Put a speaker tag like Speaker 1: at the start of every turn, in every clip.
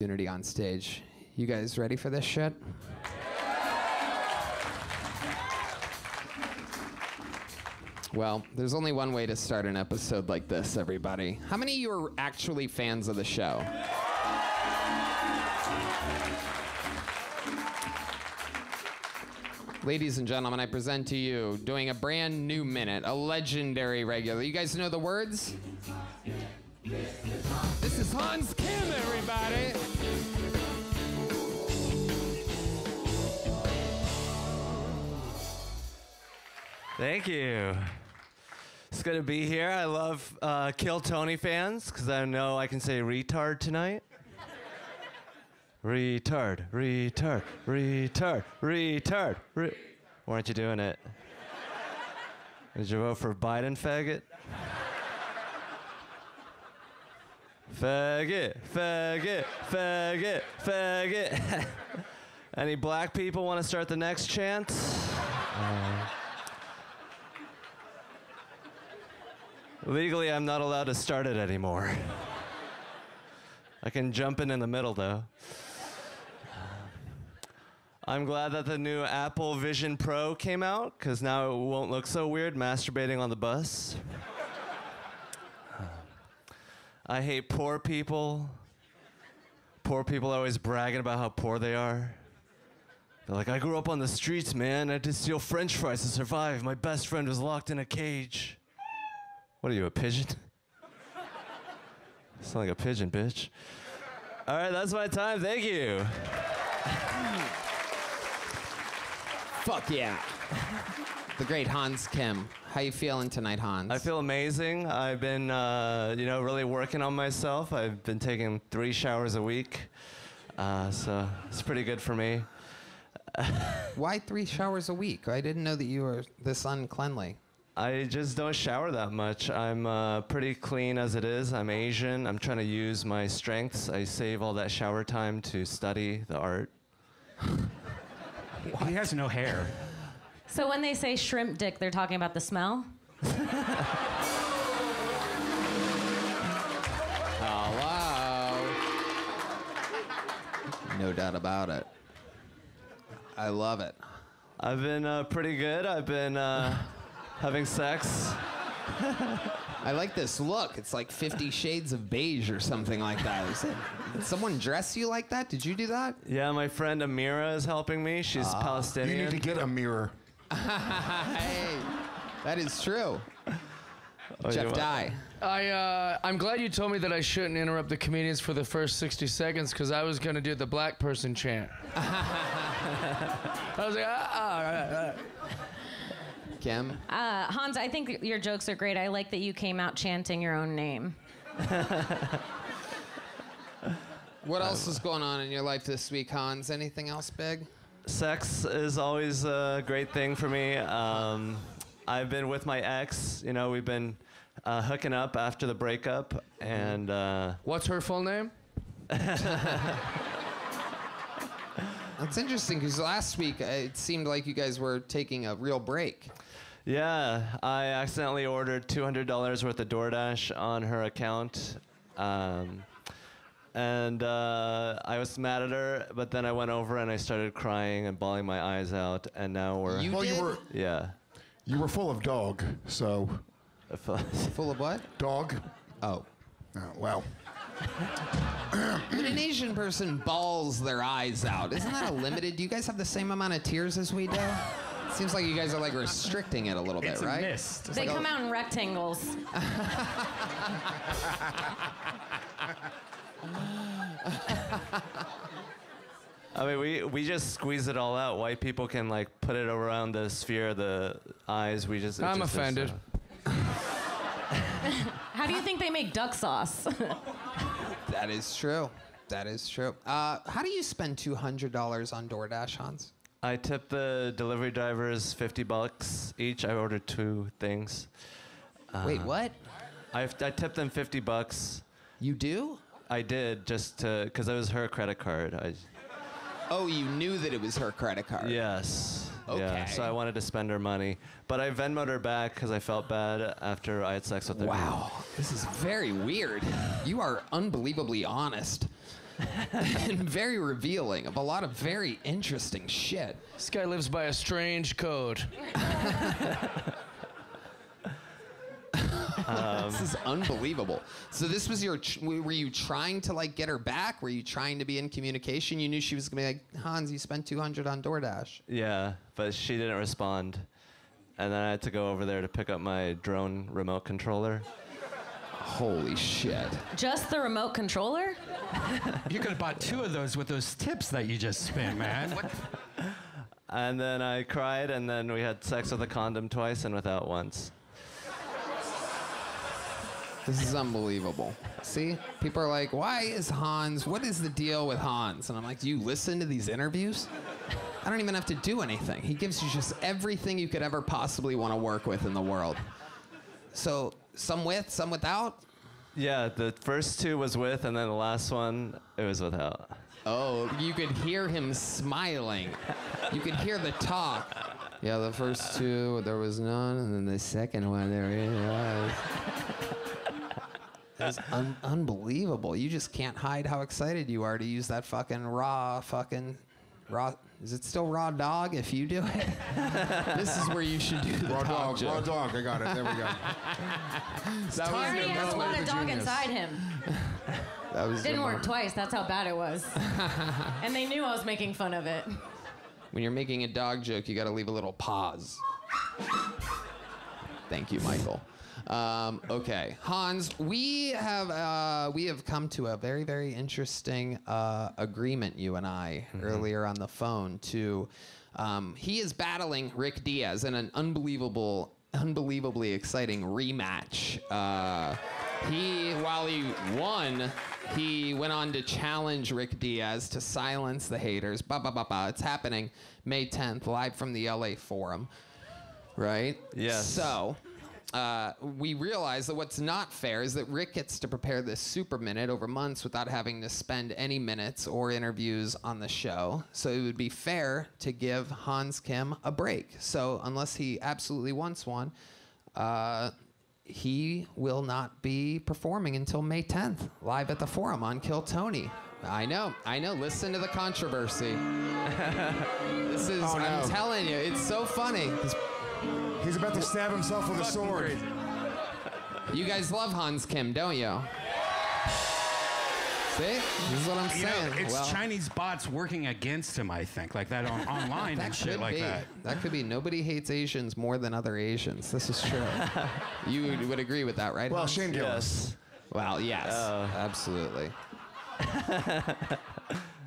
Speaker 1: Unity on stage. You guys ready for this shit? Well, there's only one way to start an episode like this, everybody. How many of you are actually fans of the show? Ladies and gentlemen, I present to you, doing a brand new minute, a legendary regular. You guys know the words? This is Hans Kim, everybody.
Speaker 2: Thank you. It's good to be here. I love uh, Kill Tony fans because I know I can say retard tonight. retard, retard, retard, retard. Re- Why aren't you doing it? Did you vote for Biden, faggot? Faggot, faggot, faggot, faggot. Any black people want to start the next chant? Legally, I'm not allowed to start it anymore. I can jump in in the middle, though. I'm glad that the new Apple Vision Pro came out, because now it won't look so weird masturbating on the bus. I hate poor people. Poor people always bragging about how poor they are. They're like, I grew up on the streets, man. I had to steal french fries to survive. My best friend was locked in a cage. What are you, a pigeon? Sound like a pigeon, bitch. All right, that's my time. Thank you.
Speaker 1: Fuck yeah. The great Hans Kim. How you feeling tonight, Hans?
Speaker 2: I feel amazing. I've been, uh, you know, really working on myself. I've been taking three showers a week, uh, so it's pretty good for me.
Speaker 1: Why three showers a week? I didn't know that you were this uncleanly.
Speaker 2: I just don't shower that much. I'm uh, pretty clean as it is. I'm Asian. I'm trying to use my strengths. I save all that shower time to study the art.
Speaker 3: He has no hair.
Speaker 4: So when they say shrimp dick, they're talking about the smell?
Speaker 1: Hello. No doubt about it. I love it.
Speaker 2: I've been uh, pretty good. I've been uh, having sex.
Speaker 1: I like this look. It's like Fifty Shades of Beige or something like that. Is it, did someone dress you like that? Did you do that?
Speaker 2: Yeah, my friend Amira is helping me. She's
Speaker 5: You
Speaker 2: Palestinian.
Speaker 5: need to get a mirror.
Speaker 1: hey, that is true.
Speaker 2: Oh,
Speaker 1: Jeff
Speaker 2: you-
Speaker 1: Dye.
Speaker 6: I uh, I'm glad you told me that I shouldn't interrupt the comedians for the first 60 seconds because I was gonna do the black person chant. I was like, ah, ah, ah, ah.
Speaker 1: Kim.
Speaker 4: Uh, Hans, I think your jokes are great. I like that you came out chanting your own name.
Speaker 1: What else is going on in your life this week, Hans? Anything else big?
Speaker 2: Sex is always a great thing for me. Um, I've been with my ex. You know, we've been uh, hooking up after the breakup, and uh,
Speaker 6: What's her full name?
Speaker 1: That's interesting because last week uh, it seemed like you guys were taking a real break.
Speaker 2: yeah, I accidentally ordered two hundred dollars worth of DoorDash on her account. Um, and uh, I was mad at her, but then I went over and I started crying and bawling my eyes out, and now we're
Speaker 1: You
Speaker 5: Well,
Speaker 1: did?
Speaker 5: you were
Speaker 2: yeah.
Speaker 5: you were full of dog, so
Speaker 1: Full of what?
Speaker 5: dog.
Speaker 1: Oh.
Speaker 5: Oh, well,
Speaker 1: When an Asian person bawls their eyes out, isn't that a limited? Do you guys have the same amount of tears as we do? It seems like you guys are like restricting it a little
Speaker 3: It's
Speaker 1: bit,
Speaker 3: a
Speaker 1: right?
Speaker 3: mist.
Speaker 4: They come out in rectangles.
Speaker 2: I mean, we we just squeeze it all out. White people can like put it around the sphere of the eyes. We just.
Speaker 6: I'm
Speaker 2: just is,
Speaker 6: offended.
Speaker 2: uh,
Speaker 4: How do you think they make duck sauce?
Speaker 1: That is true. That is true. Uh, how do you spend two hundred dollars on DoorDash, Hans?
Speaker 2: I tip the delivery drivers fifty bucks each. I ordered two things.
Speaker 1: Wait, what?
Speaker 2: I I tipped them fifty bucks.
Speaker 1: You do?
Speaker 2: I did just to because it was her credit card. I
Speaker 1: Oh, you knew that it was her credit card.
Speaker 2: yes. Yeah, so I wanted to spend her money, but I Venmoed her back because I felt bad after I had sex with her.
Speaker 1: Wow, this is very weird. You are unbelievably honest. and very revealing of a lot of very interesting shit.
Speaker 6: This guy lives by a strange code.
Speaker 1: Um, this is unbelievable. So this was your. Ch- were you trying to like get her back? Were you trying to be in communication? You knew she was gonna be like, Hans, you spent 200 on DoorDash.
Speaker 2: Yeah, but she didn't respond. And then I had to go over there to pick up my drone remote controller.
Speaker 1: Holy shit.
Speaker 4: Just the remote controller?
Speaker 3: You could have bought two of those with those tips that you just spent, man.
Speaker 2: And then I cried, and then we had sex with a condom twice and without once.
Speaker 1: This is unbelievable. See, people are like, why is Hans? What is the deal with Hans? And I'm like, do you listen to these interviews? I don't even have to do anything. He gives you just everything you could ever possibly want to work with in the world. So, some with, some without?
Speaker 2: Yeah, the first two was with, and then the last one, it was without.
Speaker 1: Oh, you could hear him smiling. You could hear the talk. Yeah, the first two, there was none, and then the second one, there it was. That's un- unbelievable. You just can't hide how excited you are to use that fucking raw fucking raw. Is it still raw dog if you do it? this is where you should do the
Speaker 5: Raw
Speaker 1: dog,
Speaker 5: dog, raw dog. I got it. There we go.
Speaker 1: That
Speaker 4: He
Speaker 1: was,
Speaker 4: already has a lot of dog
Speaker 5: genius.
Speaker 4: inside him.
Speaker 1: that was the
Speaker 4: Didn't work twice. That's how bad it was. and they knew I was making fun of it.
Speaker 1: When you're making a dog joke, you got to leave a little pause. Thank you, Michael. Um, okay, Hans, we have uh, we have come to a very very interesting uh, agreement. You and I earlier on the phone. To um, he is battling Rick Diaz in an unbelievable, unbelievably exciting rematch. Uh, he, while he won, he went on to challenge Rick Diaz to silence the haters. Ba ba ba ba. It's happening May 10th, live from the LA Forum. Right?
Speaker 2: Yes.
Speaker 1: So, uh, we realize that what's not fair is that Rick gets to prepare this super minute over months without having to spend any minutes or interviews on the show. So it would be fair to give Hans Kim a break. So unless he absolutely wants one, uh, he will not be performing until May 10th, live at the Forum on Kill Tony. I know, I know. Listen to the controversy. this is,
Speaker 5: Oh, no.
Speaker 1: I'm telling you, it's so funny. 'Cause
Speaker 5: He's about to stab himself with a sword.
Speaker 1: You guys love Hans Kim, don't you? See? This is what I'm
Speaker 3: You know,
Speaker 1: saying.
Speaker 3: it's
Speaker 1: well,
Speaker 3: Chinese bots working against him, I think, like that on, online
Speaker 1: that
Speaker 3: and shit
Speaker 1: could
Speaker 3: like
Speaker 1: be.
Speaker 3: that.
Speaker 1: could be. Nobody hates Asians more than other Asians. This is true. you would- would agree with that, right?
Speaker 5: Well,
Speaker 1: Hans?
Speaker 5: Shane Gillis.
Speaker 2: Yes.
Speaker 1: Well, yes, uh. absolutely.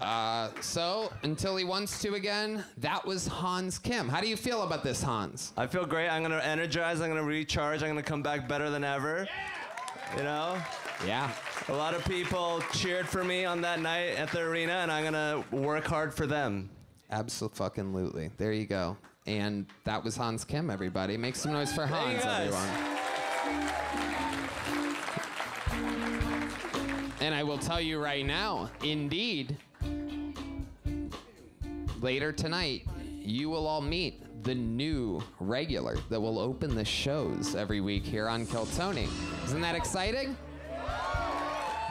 Speaker 1: uh, so until he wants to again, that was Hans Kim. How do you feel about this, Hans?
Speaker 2: I feel great. I'm gonna energize. I'm gonna recharge. I'm gonna come back better than ever. You know,
Speaker 1: Yeah.
Speaker 2: a lot of people cheered for me on that night at the arena, and I'm gonna work hard for them.
Speaker 1: Absolutely. There you go. And that was Hans Kim, everybody. Make some noise for Hans, everyone. And I will tell you right now, indeed, later tonight, you will all meet the new regular that will open the shows every week here on Kill Tony. Isn't that exciting?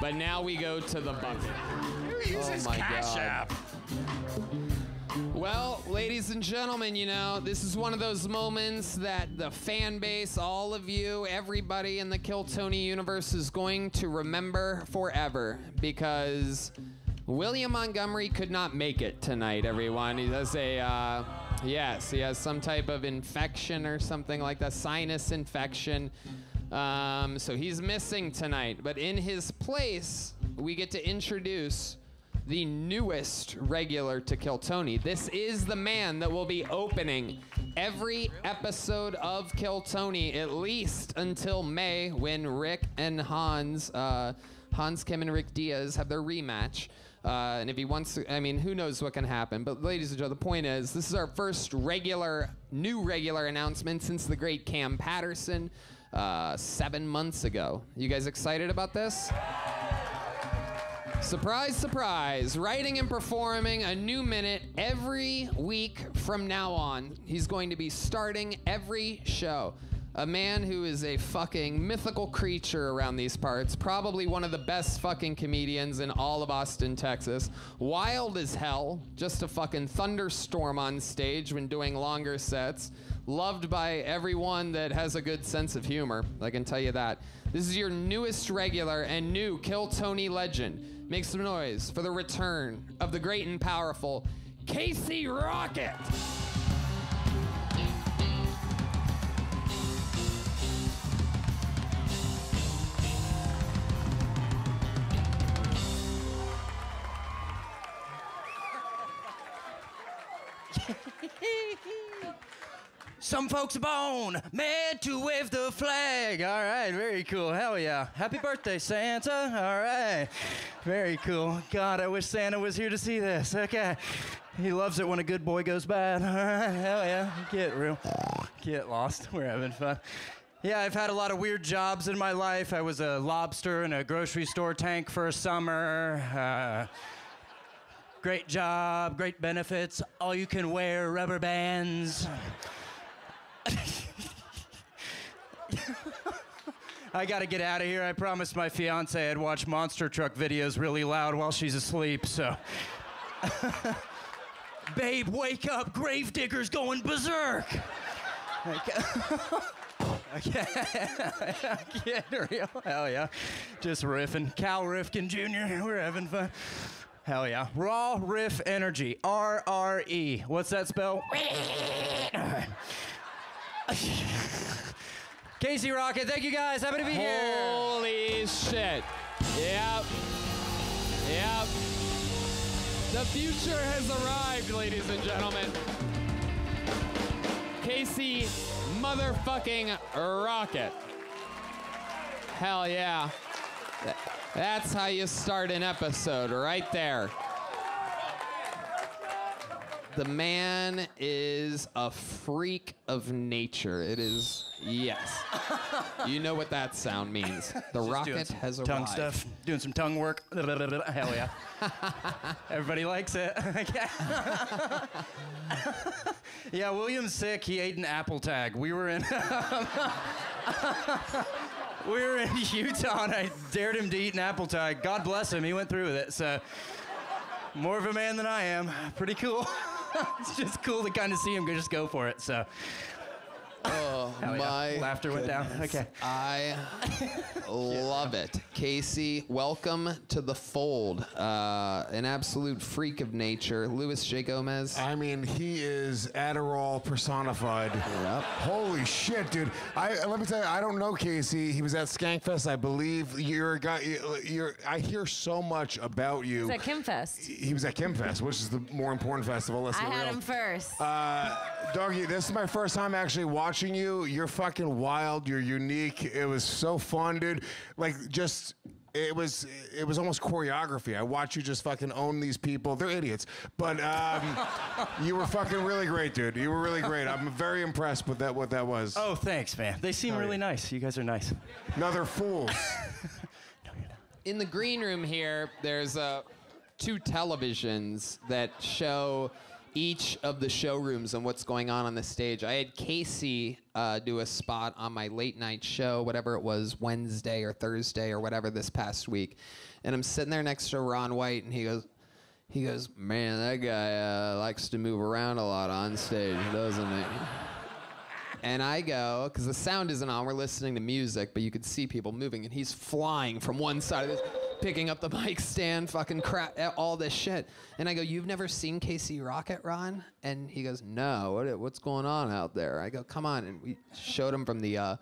Speaker 1: But now we go to the bucket.
Speaker 3: Use his oh
Speaker 1: my
Speaker 3: Cash. App.
Speaker 1: Well, ladies and gentlemen, you know, this is one of those moments that the fan base, all of you, everybody in the Kill Tony universe is going to remember forever because William Montgomery could not make it tonight, everyone. He has a, uh, yes, he has some type of infection or something like that, sinus infection. Um, so he's missing tonight. But in his place, we get to introduce the newest regular to Kill Tony. This is the man that will be opening every episode of Kill Tony, at least until May, when Rick and Hans, uh, Hans Kim and Rick Diaz have their rematch. Uh, and if he wants to, I mean, who knows what can happen. But, ladies and gentlemen, the point is, this is our first regular, new regular announcement since the great Cam Patterson uh, seven months ago. You guys excited about this? Surprise, surprise. Writing and performing a new minute every week from now on. He's going to be starting every show. A man who is a fucking mythical creature around these parts, probably one of the best fucking comedians in all of Austin, Texas. Wild as hell, just a fucking thunderstorm on stage when doing longer sets. Loved by everyone that has a good sense of humor, I can tell you that. This is your newest regular and new Kill Tony legend. Make some noise for the return of the great and powerful Casey Rocket.
Speaker 7: Some folks are born made to wave the flag. All right, very cool. Hell yeah. Happy birthday, Santa. All right. Very cool. God, I wish Santa was here to see this. Okay. He loves it when a good boy goes bad. All right. Hell yeah. Get real. Get lost. We're having fun. Yeah, I've had a lot of weird jobs in my life. I was a lobster in a grocery store tank for a summer. Uh, great job, great benefits, all you can wear rubber bands. I gotta get out of here. I promised my fiance I'd watch monster truck videos really loud while she's asleep, so. Babe, wake up. Gravedigger's going berserk. Can't, real. Hell yeah. Just riffing. Cal Rifkin Jr., we're having fun. Hell yeah. Raw Riff Energy. R R E. What's that spell? Casey Rocket, thank you guys. Happy to be here.
Speaker 1: Holy shit. Yep. Yep. The future has arrived, ladies and gentlemen. Casey motherfucking Rocket. Hell yeah. That's how you start an episode, right there. The man is a freak of nature. It is, yes. You know what that sound means. The rocket has arrived.
Speaker 7: tongue stuff, doing some tongue work. Hell yeah. Everybody likes it. yeah, William's sick. He ate an apple tag. We were in We were in Utah and I dared him to eat an apple tag. God bless him. He went through with it. So more of a man than I am. Pretty cool. it's just cool to kind of see him just go for it. So
Speaker 1: Oh
Speaker 7: Hell yeah.
Speaker 1: my
Speaker 7: laughter went down. Okay.
Speaker 1: I love it. Casey, welcome to the fold. Uh, an absolute freak of nature. Luis J. Gomez.
Speaker 5: I mean, he is Adderall personified. Holy shit, dude! I let me tell you, I don't know Casey. He was at Skankfest, I believe. You're a guy. You're. I hear so much about you.
Speaker 4: It's at Kimfest.
Speaker 5: he was at Kimfest, which is the more important festival. Let's
Speaker 4: I
Speaker 5: get
Speaker 4: had
Speaker 5: real.
Speaker 4: him first.
Speaker 5: Uh, doggy, this is my first time actually watching you. You're fucking wild. You're unique. It was so fun, dude. Like just. It was it was almost choreography. I watch you just fucking own these people. They're idiots, but um, you were fucking really great, dude. You were really great. I'm very impressed with that. What that was.
Speaker 7: Oh, thanks, man. They seem really nice. You guys are nice.
Speaker 5: No, they're fools. no, you're not.
Speaker 1: In the green room here, there's uh, two televisions that show each of the showrooms and what's going on on the stage. I had Casey uh, do a spot on my late night show, whatever it was, Wednesday or Thursday or whatever this past week, and I'm sitting there next to Ron White, and he goes. He goes, man, that guy uh, likes to move around a lot on stage, doesn't he? And I go, because the sound isn't on, we're listening to music, but you could see people moving, and he's flying from one side of this, picking up the mic stand, fucking crap, all this shit. And I go, You've never seen Casey Rocket, Ron? And he goes, No, what, what's going on out there? I go, Come on. And we showed him from the uh,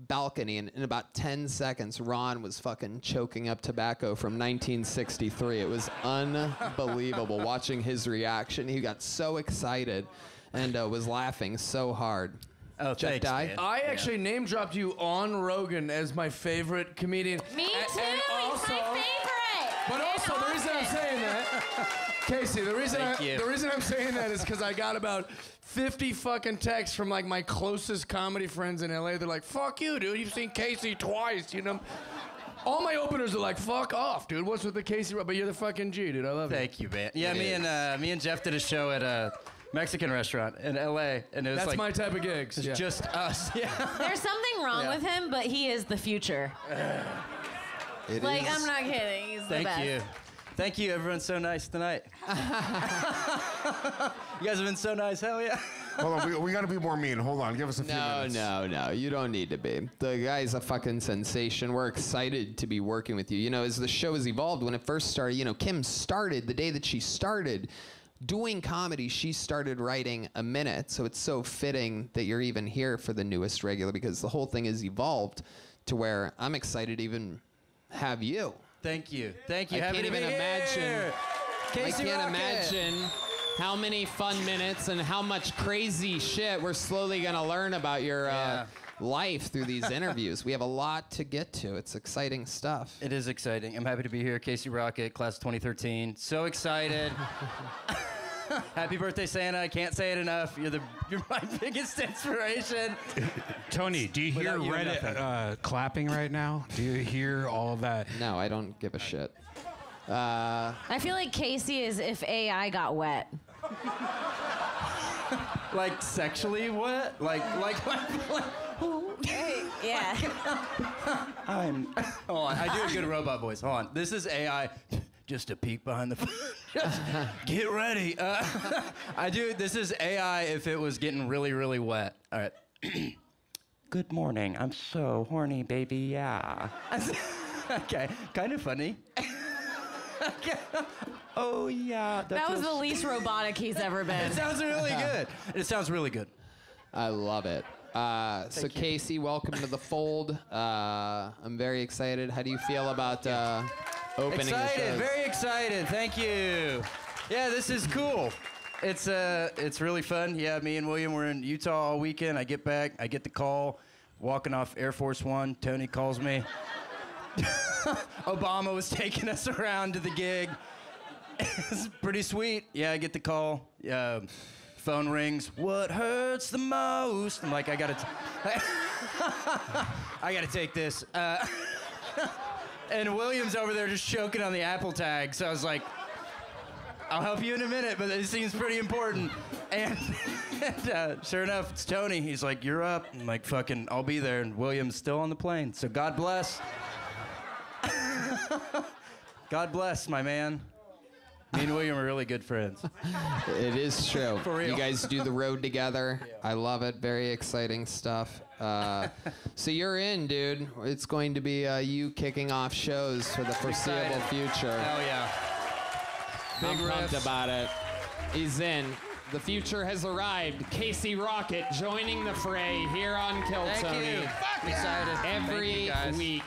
Speaker 1: balcony, and in about 10 seconds, Ron was fucking choking up tobacco from 1963. It was unbelievable watching his reaction. He got so excited and uh, was laughing so hard.
Speaker 7: Oh,
Speaker 1: Jeff
Speaker 7: thanks,
Speaker 1: Dye?
Speaker 7: man.
Speaker 6: I actually name dropped you on Rogan as my favorite comedian.
Speaker 4: Me
Speaker 6: A-
Speaker 4: too.
Speaker 6: and also-
Speaker 4: He's my favorite.
Speaker 6: But
Speaker 4: And
Speaker 6: also, the reason I'm saying that, Casey, the reason
Speaker 7: Thank
Speaker 6: I,
Speaker 7: you.
Speaker 6: the reason I'm saying that is because I got about 50 fucking texts from like my closest comedy friends in LA. They're like, "Fuck you, dude. You've seen Casey twice." You know. All my openers are like, "Fuck off, dude. What's with the Casey?" But you're the fucking G, dude. I love you.
Speaker 7: Thank you, man. Yeah, me and uh, me and Jeff did a show at uh, Mexican restaurant in L.A. And it was
Speaker 6: That's
Speaker 7: like
Speaker 6: my type of gigs.
Speaker 7: it's
Speaker 6: yeah.
Speaker 7: just us. Yeah.
Speaker 4: There's something wrong
Speaker 7: Yeah.
Speaker 4: with him, but he is the future.
Speaker 5: It
Speaker 4: Like,
Speaker 5: is-
Speaker 4: I'm not kidding. He's the
Speaker 7: Thank
Speaker 4: best.
Speaker 7: you. Thank you. Everyone's so nice tonight. you guys have been so nice. Hell yeah.
Speaker 5: Hold on, we, we got to be more mean. Hold on, give us a few
Speaker 1: No,
Speaker 5: minutes.
Speaker 1: no, no. You don't need to be. The guy's a fucking sensation. We're excited to be working with you. You know, as the show has evolved, when it first started, you know, Kim started the day that she started doing comedy. She started writing a minute. So it's so fitting that you're even here for the newest regular because the whole thing has evolved to where I'm excited to even have you.
Speaker 7: Thank you. Thank you.
Speaker 1: I can't even imagine-
Speaker 7: here. Casey
Speaker 1: I can't
Speaker 7: Rocket.
Speaker 1: imagine how many fun minutes and how much crazy shit we're slowly going to learn about your uh, life through these interviews. We have a lot to get to. It's exciting stuff.
Speaker 7: It is exciting. I'm happy to be here. Casey Rocket, class of 2013. So excited. Happy birthday, Santa. I can't say it enough. You're the you're my biggest inspiration.
Speaker 3: Tony, do you hear
Speaker 7: Without you,
Speaker 3: Reddit
Speaker 7: nothing.
Speaker 3: uh, clapping right now? Do you hear all of that?
Speaker 1: No, I don't give a shit. Uh,
Speaker 4: I feel like Casey is if AI got wet.
Speaker 7: Like sexually what? Like like like. like
Speaker 4: Yeah.
Speaker 7: I'm. Hold on. I do a good robot voice. Hold on. This is AI. Just a peek behind the. Just get ready. Uh, I do. This is AI if it was getting really really wet. All right. Good morning. I'm so horny, baby. Yeah. okay. Kind of funny. Oh yeah.
Speaker 4: That was
Speaker 7: feels-
Speaker 4: the least robotic he's ever been.
Speaker 7: It sounds really good. It sounds really good.
Speaker 1: I love it. Uh, so, Casey, welcome to the fold. Uh, I'm very excited. How do you feel about uh, opening
Speaker 7: Excited, very excited. Thank you. Yeah, this is cool. It's uh, it's really fun. Yeah, me and William were in Utah all weekend. I get back, I get the call, walking off Air Force One. Tony calls me. Obama was taking us around to the gig. it's pretty sweet. Yeah, I get the call. Yeah, phone rings. What hurts the most? I'm like, I gotta, t- I gotta take this. Uh, and William's over there just choking on the Apple tag. So I was like, I'll help you in a minute, but it seems pretty important. And, and uh, sure enough, it's Tony. He's like, You're up. I'm like, Fucking, I'll be there. And William's still on the plane. So God bless. God bless, my man. Me and William are really good friends.
Speaker 1: It is true.
Speaker 7: For real.
Speaker 1: You guys do the road together. I love it. Very exciting stuff. Uh, so you're in, dude. It's going to be uh, you kicking off shows for the foreseeable
Speaker 7: Excited.
Speaker 1: future.
Speaker 7: Hell yeah.
Speaker 1: I'm
Speaker 7: Big
Speaker 1: pumped
Speaker 7: riffs.
Speaker 1: about it. He's in. The future has arrived. Casey Rocket joining the fray here on Kill
Speaker 7: Thank
Speaker 1: Tony.
Speaker 7: you. Excited. Thank
Speaker 1: Every
Speaker 7: you, guys.
Speaker 1: week.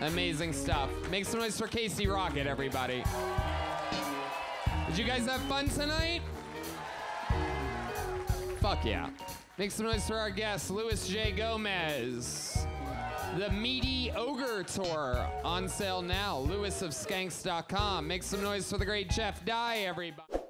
Speaker 1: Amazing stuff. Make some noise for Casey Rocket, everybody. Did you guys have fun tonight? Fuck yeah. Make some noise for our guest, Luis J. Gomez. The Meaty Ogre Tour on sale now. Lewis of Skanks.com. Make some noise for the great Jeff Dye, everybody.